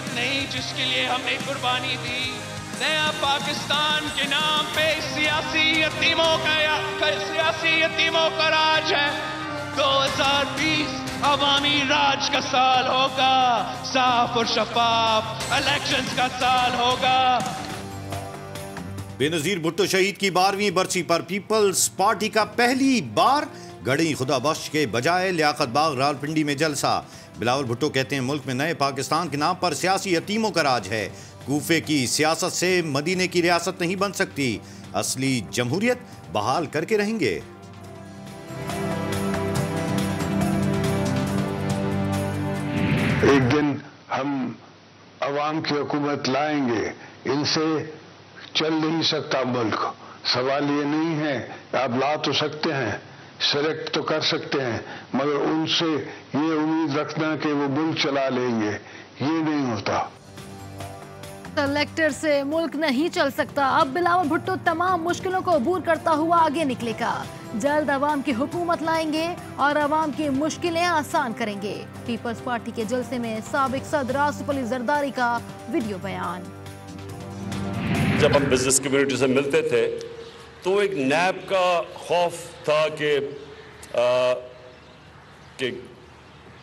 وہ جمہوریت نہیں جس کے لیے ہم نے قربانی دی۔ نیا پاکستان کے نام پہ سیاسی یتیموں کا سیاسی یتیموں کا راج ہے۔ دو ہزار بیس عوامی راج کا سال ہوگا۔ صاف اور شفاف الیکشنز کا سال ہوگا۔ بے نظیر بھٹو شہید کی بارہویں برسی پر پیپلز پارٹی کا پہلی بار گڑی خدا بخش کے بجائے لیاقت باغ رال پنڈی میں جلسہ۔ بلاول بھٹو کہتے ہیں ملک میں نئے پاکستان کے نام پر سیاسی یتیموں کا راج ہے۔ کوفے کی سیاست سے مدینے کی ریاست نہیں بن سکتی۔ اصلی جمہوریت بحال کر کے رہیں گے۔ ایک دن ہم عوام کی حکومت لائیں گے۔ ان سے چل نہیں سکتا ملک۔ سوال یہ نہیں ہے آپ لا تو سکتے ہیں۔ سلیکٹ تو کر سکتے ہیں مگر ان سے یہ امید رکھنا کہ وہ ملک چلا لیں گے۔ یہ نہیں ہوتا۔ سلیکٹر سے ملک نہیں چل سکتا۔ اب بلاول بھٹو تمام مشکلوں کو عبور کرتا ہوا آگے نکلے گا۔ جلد عوام کی حکومت لائیں گے اور عوام کی مشکلیں آسان کریں گے۔ پیپلز پارٹی کے جلسے میں سابق صدر آصف علی زرداری کا ویڈیو بیان۔ جب ہم بزنس کمیونٹی سے ملتے تھے تو ایک نیب کا خوف تھا کہ کہ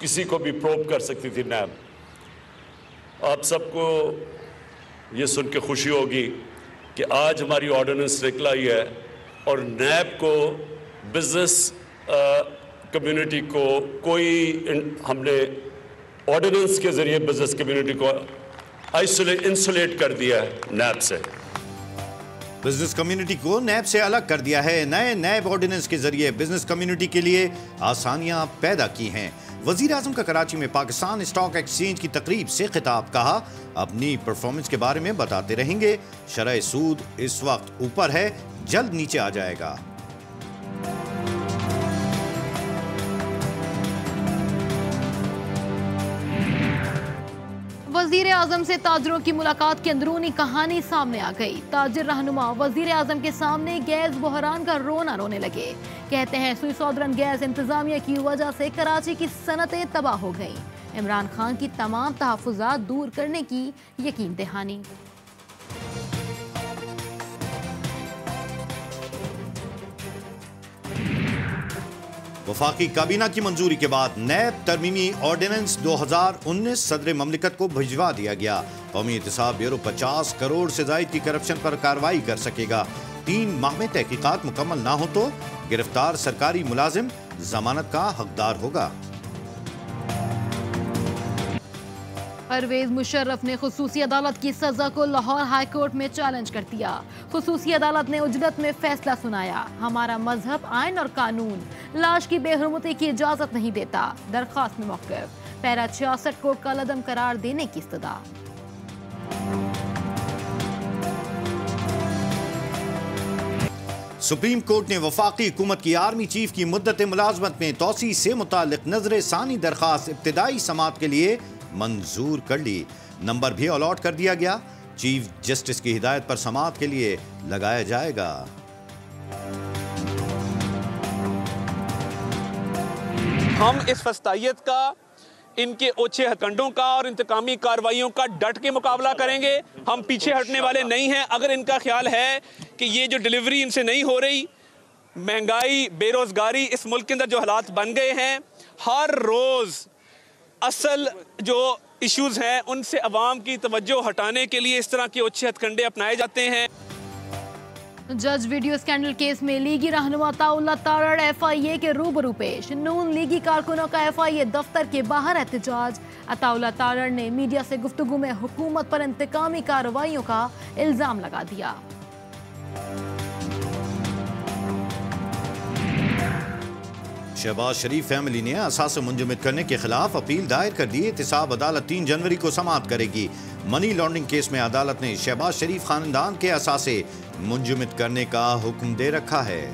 کسی کو بھی پروب کر سکتی تھی نیب۔ آپ سب کو یہ سن کے خوشی ہوگی کہ آج ہماری آرڈیننس نکلا ہی ہے اور نیب کو بزنس کمیونٹی کو کوئی ہم نے آرڈیننس کے ذریعے بزنس کمیونٹی کو انسولیٹ کر دیا ہے نیب سے۔ بزنس کمیونٹی کو نیب سے الگ کر دیا ہے۔ نئے نیب آرڈیننس کے ذریعے بزنس کمیونٹی کے لیے آسانیاں پیدا کی ہیں۔ وزیر اعظم کا کراچی میں پاکستان اسٹاک ایکسچینج کی تقریب سے خطاب کہا، اپنی پرفارمنس کے بارے میں بتاتے رہیں گے، شرح سود اس وقت اوپر ہے، جلد نیچے آ جائے گا۔ وزیر اعظم سے تاجروں کی ملاقات کی اندرونی کہانی سامنے آ گئی۔ تاجر رہنما وزیر اعظم کے سامنے گیس بحران کا رونا رونے لگے۔ کہتے ہیں سوئی سودرن گیس انتظامیہ کی وجہ سے کراچی کی صنعتیں تباہ ہو گئیں۔ عمران خان کی تمام تحفظات دور کرنے کی یقین دہانی۔ وفاقی کابینہ کی منظوری کے بعد نیب ترمیمی آرڈیننس دو ہزار انیس صدر مملکت کو بھجوا دیا گیا۔ قومی احتساب بیورو پچاس کروڑ سے زائد کی کرپشن پر کاروائی کر سکے گا۔ تین ماہ میں تحقیقات مکمل نہ ہو تو گرفتار سرکاری ملازم ضمانت کا حقدار ہوگا۔ پرویز مشرف نے خصوصی عدالت کی سزا کو لاہور ہائی کورٹ میں چیلنج کر دیا۔ خصوصی عدالت نے اجلت میں فیصلہ سنایا۔ ہمارا مذہب آئین اور قانون لاش کی بے حرمتی کی اجازت نہیں دیتا۔ درخواست میں موقف۔ پیرا چھیاسٹھ کو کلعدم قرار دینے کی استدا سپریم کورٹ نے وفاقی حکومت کی آرمی چیف کی مدت ملازمت میں توسیع سے متعلق نظر ثانی درخواست ابتدائی سماعت کے لیے منظور کر لی۔ نمبر بھی الاٹ کر دیا گیا۔ چیف جسٹس کی ہدایت پر سماعت کے لیے لگایا جائے گا۔ ہم اس فستائیت کا، ان کے اوچھے ہتکنڈوں کا اور انتقامی کاروائیوں کا ڈٹ کے مقابلہ کریں گے۔ ہم پیچھے ہٹنے والے نہیں ہیں۔ اگر ان کا خیال ہے کہ یہ جو ڈیلیوری ان سے نہیں ہو رہی، مہنگائی، بے روزگاری اس ملک کے اندر جو حالات بن گئے ہیں، ہر روز اصل جو ایشوز ہیں، ان سے عوام کی توجہ ہٹانے کے لیے اس طرح کے اچھے ہتکنڈے اپنائے جاتے ہیں۔ جج ویڈیو سکینڈل کیس میں لیگی رہنما اللہ تارڑ ایف آئی اے کے روبرو پیش۔ نون لیگی کارکنوں کا ایف آئی اے دفتر کے باہر احتجاج۔ اللہ تارڑ نے میڈیا سے گفتگو میں حکومت پر انتقامی کارروائیوں کا الزام لگا دیا۔ شہباز شریف فیملی نے اساس منجمد کرنے کے خلاف اپیل دائر کر دی۔ احتساب عدالت تین جنوری کو سماعت کرے گی۔ منی لانڈرنگ کیس میں عدالت نے شہباز شریف خاندان کے اساسے منجمد کرنے کا حکم دے رکھا ہے۔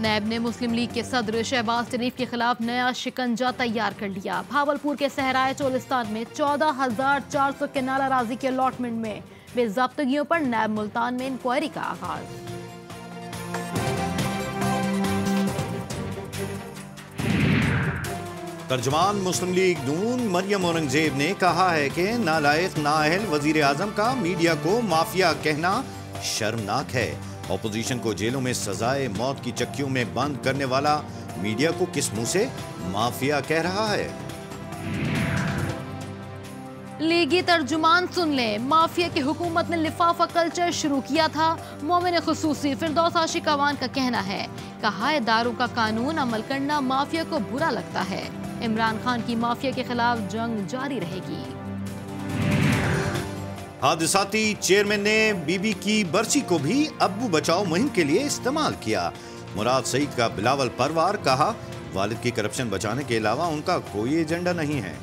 نیب نے مسلم لیگ کے صدر شہباز شریف کے خلاف نیا شکنجہ تیار کر لیا۔ بھاولپور کے صحرائے چولستان میں چودہ ہزار چار سو کنال اراضی کے الاٹمنٹ میں بے ضابطگیوں پر نیب ملتان میں انکوائری کا آغاز۔ ترجمان مسلم لیگ نون مریم اورنگزیب نے کہا ہے کہ نالائق نااہل وزیر اعظم کا میڈیا کو مافیا کہنا شرمناک ہے۔ اپوزیشن کو جیلوں میں سزائے موت کی چکیوں میں بند کرنے والا میڈیا کو کس منہ سے مافیا کہہ رہا ہے؟ لیگی ترجمان سن لیں۔ مافیا کی حکومت نے لفافہ کلچر شروع کیا تھا۔ مومن خصوصی فردوس عاشق اوان کا کہنا ہے؟ کہا اداروں کا قانون عمل کرنا مافیا کو برا لگتا ہے۔ عمران خان کی مافیا کے خلاف جنگ جاری رہے گی۔ حادثاتی چیئرمین نے بی بی کی برسی کو بھی ابو بچاؤ مہم کے لیے استعمال کیا۔ مراد سعید کا بلاول پروار کہا، والد کی کرپشن بچانے کے علاوہ ان کا کوئی ایجنڈا نہیں ہے۔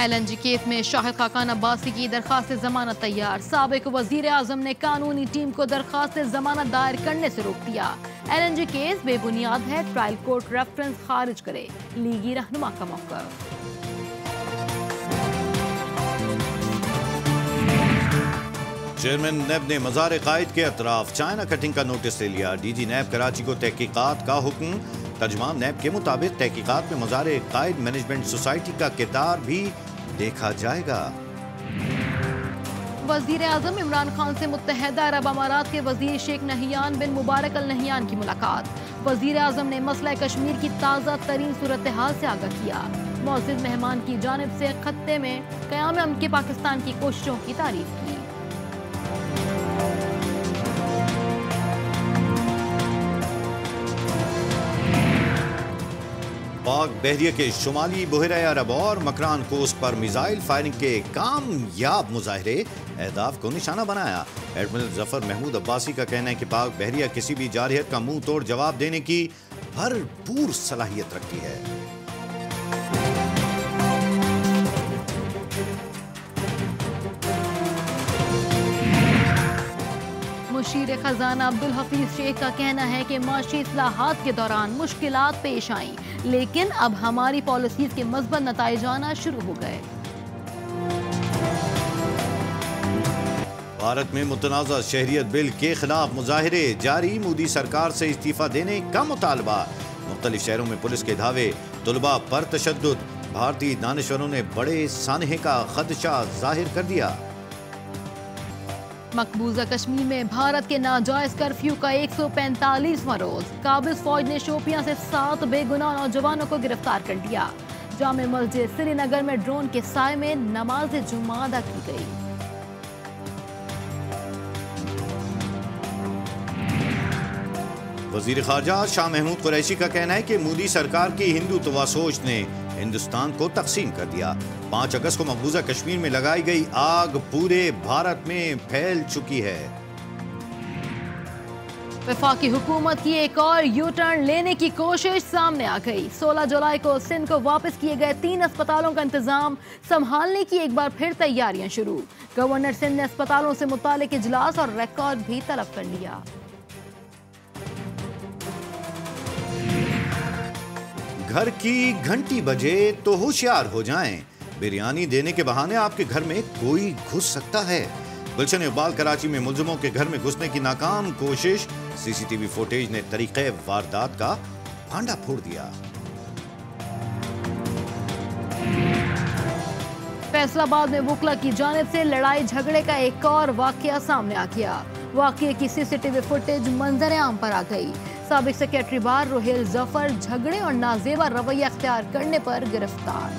ایل این جی کیس میں شاہد خاقان عباسی کی درخواست ضمانت تیار۔ سابق وزیر اعظم نے قانونی ٹیم کو درخواست ضمانت دائر کرنے سے روک دیا۔ ایل این جی کیس بے بنیاد ہے، ٹرائل کورٹ ریفرنس خارج کرے۔ لیگی رہنما کا موقف چیئرمین نیب نے مزار قائد کے اطراف چائنا کٹنگ کا نوٹس لے لیا۔ ڈی جی نیب کراچی کو تحقیقات کا حکم۔ ترجمان نیب کے مطابق تحقیقات میں مزار قائد مینجمنٹ سوسائٹی کا کردار بھی دیکھا جائے گا۔ وزیر اعظم عمران خان سے متحدہ عرب امارات کے وزیر شیخ نہیان بن مبارک النہیان کی ملاقات۔ وزیر اعظم نے مسئلہ کشمیر کی تازہ ترین صورتحال سے آگاہ کیا۔ معزز مہمان کی جانب سے خطے میں قیام امن کے پاکستان کی کوششوں کی تعریف کی۔ پاک بحریہ کے شمالی بحیرہ عرب اور مکران کوسٹ پر میزائل فائرنگ کے کامیاب مظاہرے، اہداف کو نشانہ بنایا۔ ایڈمرل ظفر محمود عباسی کا کہنا ہے کہ پاک بحریہ کسی بھی جارحیت کا منہ توڑ جواب دینے کی بھرپور صلاحیت رکھتی ہے۔ مشیر خزانہ عبدالحفیظ شیخ کا کہنا ہے کہ معاشی اصلاحات کے دوران مشکلات پیش آئیں، لیکن اب ہماری پالیسیز کے مثبت نتائج آنا شروع ہو گئے۔ بھارت میں متنازع شہریت بل کے خلاف مظاہرے جاری، مودی سرکار سے استعفیٰ دینے کا مطالبہ۔ مختلف شہروں میں پولیس کے دھاوے طلباء پر تشدد۔ بھارتی دانشوروں نے بڑے سانحے کا خدشہ ظاہر کر دیا۔ مقبوضہ کشمیر میں بھارت کے ناجائز کرفیو کا ایک سو پینتالیسواں روز، قابض فوج نے شوپیاں سے سات بے گناہ نوجوانوں کو گرفتار کر دیا جامع مسجد سری نگر میں ڈرون کے سائے میں نماز جمعہ ادا کی گئی۔ وزیر خارجہ شاہ محمود قریشی کا کہنا ہے کہ مودی سرکار کی ہندو توا سوچ نے ہندوستان کو تقسیم کر دیا۔ پانچ اگست کو مقبوضہ کشمیر میں لگائی گئی آگ پورے بھارت میں پھیل چکی ہے۔ وفاقی حکومت کی ایک اور یو ٹرن لینے کی کوشش سامنے آ گئی۔ سولہ جولائی کو سندھ کو واپس کیے گئے تین اسپتالوں کا انتظام سنبھالنے کی ایک بار پھر تیاریاں شروع۔ گورنر سندھ نے اسپتالوں سے متعلق اجلاس اور ریکارڈ بھی طلب کر لیا۔ گھر کی گھنٹی بجے تو ہوشیار ہو جائیں۔ بریانی دینے کے بہانے آپ کے گھر میں کوئی گھس سکتا ہے۔ گلشن اقبال کراچی میں ملزموں کے گھر میں گھسنے کی ناکام کوشش۔ سی سی ٹی وی فوٹیج نے طریقہ واردات کا پانڈا پھوڑ دیا۔ فیصلہ آباد میں وکلا کی جانب سے لڑائی جھگڑے کا ایک اور واقعہ سامنے آ گیا۔ واقعے کی سی سی ٹی وی فوٹیج منظر عام پر آ گئی۔ سابق سیکیٹری بار روہیل ظفر جھگڑے اور نازیبہ رویہ اختیار کرنے پر گرفتار۔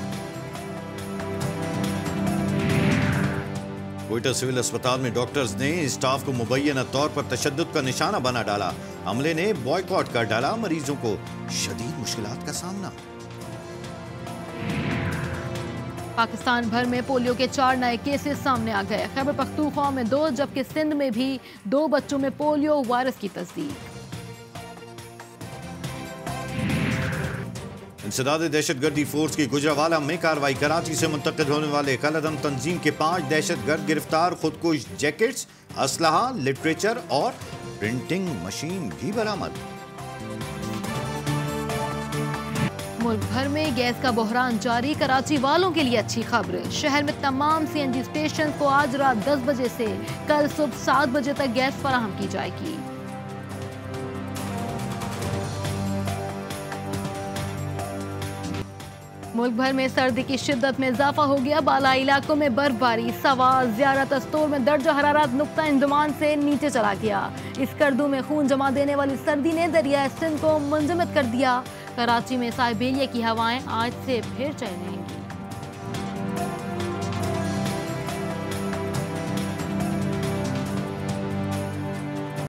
کوئٹہ سول اسپتال میں ڈاکٹرز نے اسٹاف کو مبینہ طور پر تشدد کا نشانہ بنا ڈالا۔ عملے نے بوائے کر ڈالا مریضوں کو شدید مشکلات کا سامنا۔ پاکستان بھر میں پولیو کے چار نئے کیسز سامنے آ گئے۔ خیبر پختونخوا میں دو جبکہ سندھ میں بھی دو بچوں میں پولیو وائرس کی تصدیق۔ انسداد دہشت گردی فورس کی گجراوالا میں کاروائی، کراچی سے منتقل ہونے والے کلدم تنظیم کے پانچ دہشت گرد گرفتار خودکش جیکٹس، اسلحہ، لٹریچر اور پرنٹنگ مشین بھی برآمد۔ ملک بھر میں گیس کا بحران جاری، کراچی والوں کے لیے اچھی خبر شہر میں تمام سی این جی اسٹیشن کو آج رات دس بجے سے کل صبح سات بجے تک گیس فراہم کی جائے گی۔ ملک بھر میں سردی کی شدت میں اضافہ ہو گیا۔ بالا علاقوں میں برف باری سوا، زیارت استور میں درجہ حرارت نقطہ اندمان سے نیچے چلا گیا۔ اس کردو میں خون جمع دینے والی سردی نے دریائے سندھ کو منجمد کر دیا۔ کراچی میں سائبیریا کی ہوائیں آج سے پھر چلیں۔ گی